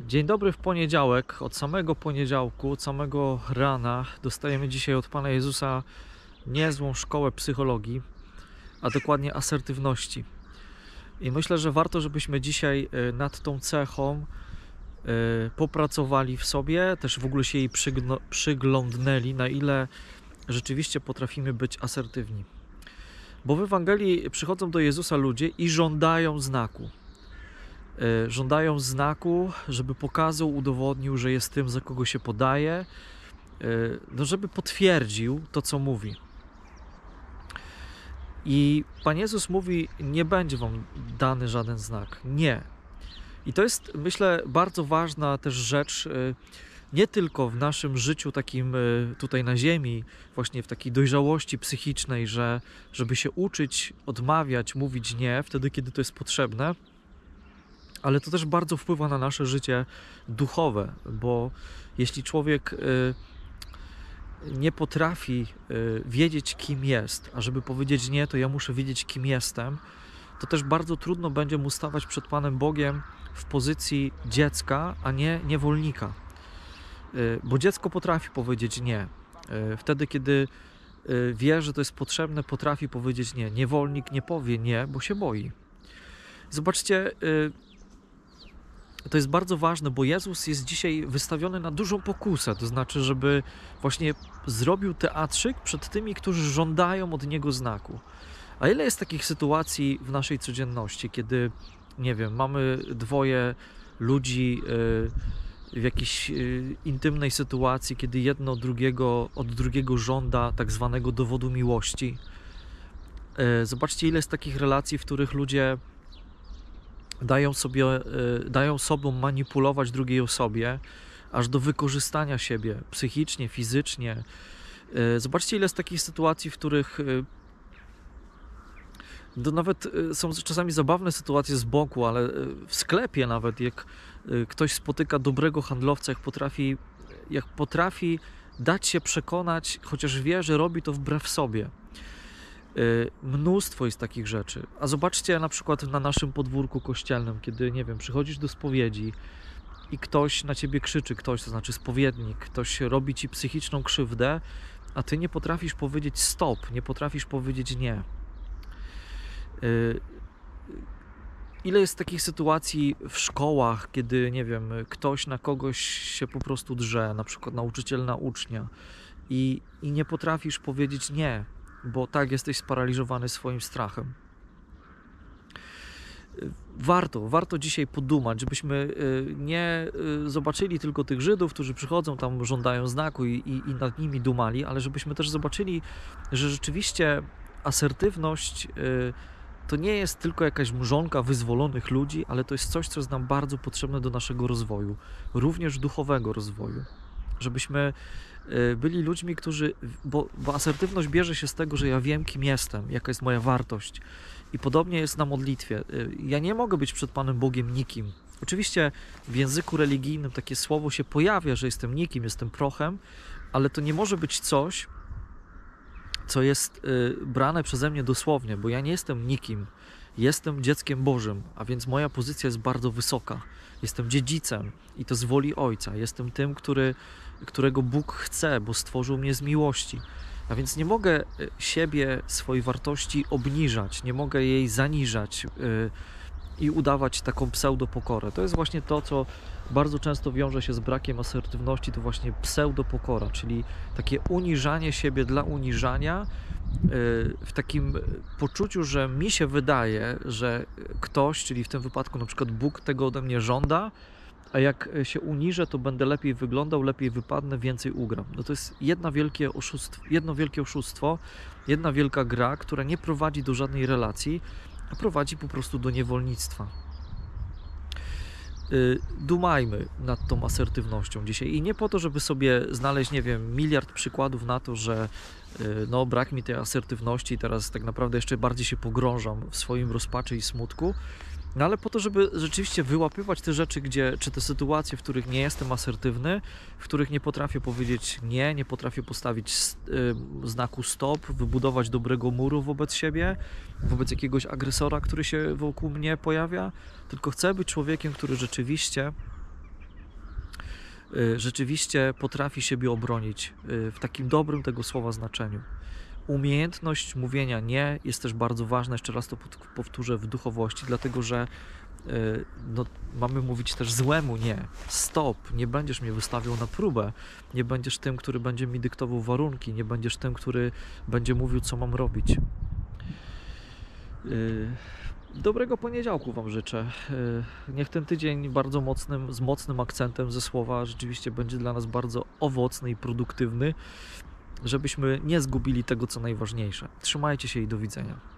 Dzień dobry w poniedziałek. Od samego poniedziałku, od samego rana dostajemy dzisiaj od Pana Jezusa niezłą szkołę psychologii, a dokładnie asertywności. I myślę, że warto, żebyśmy dzisiaj e, nad tą cechą e, popracowali w sobie, też w ogóle się jej przyglądnęli, na ile rzeczywiście potrafimy być asertywni. Bo w Ewangelii przychodzą do Jezusa ludzie i żądają znaku. E, Żądają znaku, żeby pokazał, udowodnił, że jest tym, za kogo się podaje, e, no żeby potwierdził to, co mówi. I Pan Jezus mówi: Nie będzie wam dany żaden znak. Nie. I to jest, myślę, bardzo ważna też rzecz, e, nie tylko w naszym życiu takim tutaj na ziemi, właśnie w takiej dojrzałości psychicznej, że żeby się uczyć, odmawiać, mówić nie wtedy, kiedy to jest potrzebne, ale to też bardzo wpływa na nasze życie duchowe, bo jeśli człowiek y, nie potrafi y, wiedzieć, kim jest, a żeby powiedzieć nie, to ja muszę wiedzieć, kim jestem, to też bardzo trudno będzie mu stawać przed Panem Bogiem w pozycji dziecka, a nie niewolnika. Y, Bo dziecko potrafi powiedzieć nie. Wtedy, kiedy wie, że to jest potrzebne, potrafi powiedzieć nie. Niewolnik nie powie nie, bo się boi. Zobaczcie, to jest bardzo ważne, bo Jezus jest dzisiaj wystawiony na dużą pokusę, to znaczy, żeby właśnie zrobił teatrzyk przed tymi, którzy żądają od Niego znaku. A ile jest takich sytuacji w naszej codzienności, kiedy, nie wiem, mamy dwoje ludzi y, w jakiejś y, intymnej sytuacji, kiedy jedno drugiego, od drugiego żąda tak zwanego dowodu miłości. Y, Zobaczcie, ile jest takich relacji, w których ludzie dają sobie, y, dają sobą manipulować drugiej osobie, aż do wykorzystania siebie psychicznie, fizycznie. Y, Zobaczcie, ile jest takich sytuacji, w których to nawet y, są czasami zabawne sytuacje z boku, ale w sklepie nawet, jak ktoś spotyka dobrego handlowca, jak potrafi, jak potrafi dać się przekonać, chociaż wie, że robi to wbrew sobie. Y, Mnóstwo jest takich rzeczy. A zobaczcie na przykład na naszym podwórku kościelnym, kiedy, nie wiem, przychodzisz do spowiedzi i ktoś na ciebie krzyczy, ktoś, to znaczy spowiednik, ktoś robi ci psychiczną krzywdę, a ty nie potrafisz powiedzieć stop, nie potrafisz powiedzieć nie. Y, Ile jest takich sytuacji w szkołach, kiedy, nie wiem, ktoś na kogoś się po prostu drze, na przykład nauczyciel na ucznia, i, i nie potrafisz powiedzieć nie, bo tak jesteś sparaliżowany swoim strachem. Warto, warto dzisiaj podumać, żebyśmy y, nie y, zobaczyli tylko tych Żydów, którzy przychodzą tam, żądają znaku i, i, i nad nimi dumali, ale żebyśmy też zobaczyli, że rzeczywiście asertywność y, to nie jest tylko jakaś mrzonka wyzwolonych ludzi, ale to jest coś, co jest nam bardzo potrzebne do naszego rozwoju, również duchowego rozwoju. Żebyśmy y, byli ludźmi, którzy. Bo, bo asertywność bierze się z tego, że ja wiem, kim jestem, jaka jest moja wartość. I podobnie jest na modlitwie. Y, Ja nie mogę być przed Panem Bogiem nikim. Oczywiście w języku religijnym takie słowo się pojawia, że jestem nikim, jestem prochem, ale to nie może być coś, co jest y, brane przeze mnie dosłownie, bo ja nie jestem nikim. Jestem dzieckiem Bożym, a więc moja pozycja jest bardzo wysoka. Jestem dziedzicem i to z woli Ojca. Jestem tym, który, którego Bóg chce, bo stworzył mnie z miłości. A więc nie mogę y, siebie, swojej wartości obniżać, nie mogę jej zaniżać y, i udawać taką pseudopokorę. To jest właśnie to, co bardzo często wiąże się z brakiem asertywności, to właśnie pseudopokora, czyli takie uniżanie siebie dla uniżania, y, w takim poczuciu, że mi się wydaje, że ktoś, czyli w tym wypadku na przykład Bóg tego ode mnie żąda, a jak się uniżę, to będę lepiej wyglądał, lepiej wypadnę, więcej ugram. No to jest jedna wielkie oszustwo, jedno wielkie oszustwo, jedna wielka gra, która nie prowadzi do żadnej relacji, a prowadzi po prostu do niewolnictwa. Y, Dumajmy nad tą asertywnością dzisiaj i nie po to, żeby sobie znaleźć, nie wiem, miliard przykładów na to, że y, no, brak mi tej asertywności teraz tak naprawdę jeszcze bardziej się pogrążam w swoim rozpaczy i smutku, no ale po to, żeby rzeczywiście wyłapywać te rzeczy, gdzie, czy te sytuacje, w których nie jestem asertywny, w których nie potrafię powiedzieć nie, nie potrafię postawić y, znaku stop, wybudować dobrego muru wobec siebie, wobec jakiegoś agresora, który się wokół mnie pojawia, tylko chcę być człowiekiem, który rzeczywiście y, rzeczywiście potrafi siebie obronić y, w takim dobrym tego słowa znaczeniu. Umiejętność mówienia nie jest też bardzo ważna, jeszcze raz to powtórzę, w duchowości, dlatego że y, no, mamy mówić też złemu nie. Stop, nie będziesz mnie wystawiał na próbę, nie będziesz tym, który będzie mi dyktował warunki, nie będziesz tym, który będzie mówił, co mam robić. Y, Dobrego poniedziałku Wam życzę. Y, Niech ten tydzień bardzo mocnym, z mocnym akcentem ze słowa rzeczywiście będzie dla nas bardzo owocny i produktywny, żebyśmy nie zgubili tego, co najważniejsze. Trzymajcie się i do widzenia.